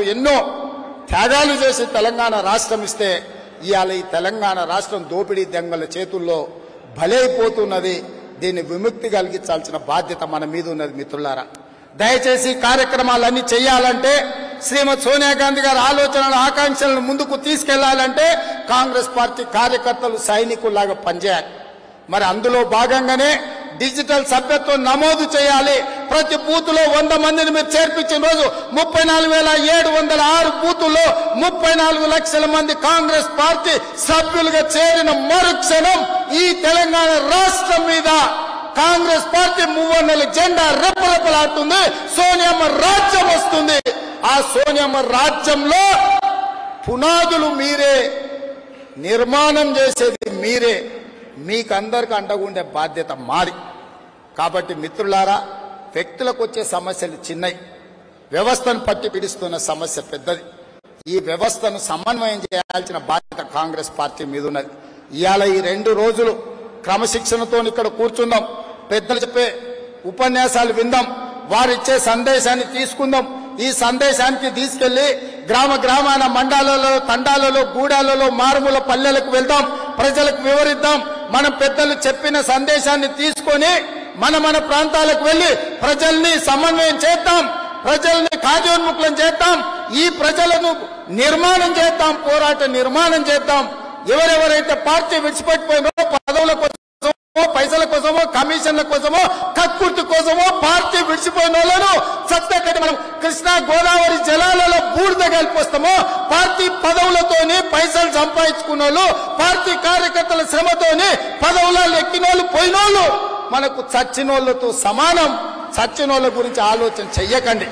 ఎన్నో త్యాగాలు చేసి తెలంగాణ రాష్ట్రం ఇస్తే ఇవాళ ఈ తెలంగాణ రాష్ట్రం దోపిడీ దెంగల చేతుల్లో బలైపోతున్నది. దీన్ని విముక్తి కలిగించాల్సిన బాధ్యత మన మీద ఉన్నది మిత్రులారా. దయచేసి కార్యక్రమాలన్నీ చేయాలంటే శ్రీమతి సోనియా గాంధీ గారి ఆలోచనలు ఆకాంక్షలను ముందుకు తీసుకెళ్ళాలంటే కాంగ్రెస్ పార్టీ కార్యకర్తలు సైనికుల్లాగా పనిచేయాలి. మరి అందులో భాగంగానే డిజిటల్ సభ్యత్వం నమోదు చేయాలి. ప్రతి బూతులో వంద మందిని మీరు చేర్పించిన రోజు ముప్పై నాలుగు వేల ఏడు వందల ఆరు బూతుల్లో ముప్పై నాలుగు లక్షల మంది కాంగ్రెస్ పార్టీ సభ్యులుగా చేరిన మరుక్షణం ఈ తెలంగాణ రాష్ట్రం మీద కాంగ్రెస్ పార్టీ మూవన్నెల జెండా రెప్పరెప్పలాడుతుంది. సోనియమ్మ రాజ్యం వస్తుంది. ఆ సోనియమ్మ రాజ్యంలో పునాదులు మీరే నిర్మాణం చేసేది మీరే. మీకందరికి అండగుండే బాధ్యత మాది. కాబట్టి మిత్రులారా వ్యక్తులకు వచ్చే సమస్యలు చిన్నవి వ్యవస్థను పట్టి పిడుస్తున్న సమస్య పెద్దది. ఈ వ్యవస్థను సమన్వయం చేయాల్సిన బాధ్యత కాంగ్రెస్ పార్టీ మీద ఉన్నది ఇవాళ ఈ రెండు రోజులు క్రమశిక్షణతో ఇక్కడ కూర్చుందాం. పెద్దలు చెప్పే ఉపన్యాసాలు విందాం. వారిచ్చే సందేశాన్ని తీసుకుందాం. ఈ సందేశానికి తీసుకెళ్ళి గ్రామ గ్రామాన మండలాలలో తండాలలో గూడాలలో మారుమూల పల్లెలకు వెళ్దాం. ప్రజలకు వివరిద్దాం. మనం పెద్దలు చెప్పిన సందేశాన్ని తీసుకొని మన మన ప్రాంతాలకు వెళ్ళి ప్రజల్ని సమన్వయం చేద్దాం ప్రజల్ని కార్యోన్ముఖులను చేద్దాం ఈ ప్రజలను నిర్మాణం చేద్దాం పోరాట నిర్మాణం చేద్దాం. ఎవరెవరైతే పార్టీ విడిచిపెట్టిపోయినో పదవుల కోసమో పైసల కోసమో కమిషన్ల కోసమో కక్కుర్తి కోసమో పార్టీ విడిచిపోయిన వాళ్ళను చక్కటి మనం కృష్ణా గోదావరి జలాలలో బూడిద కలిపొస్తామో పార్టీ పదవులతోని పైసలు సంపాదించుకున్న వాళ్ళు పార్టీ కార్యకర్తల శ్రమతోని పదవులలో ఎక్కినోళ్ళు పోయినోళ్ళు. మనకు చచ్చినోళ్ళతో సమానం చచ్చినోళ్ళ గురించి ఆలోచన చెయ్యకండి.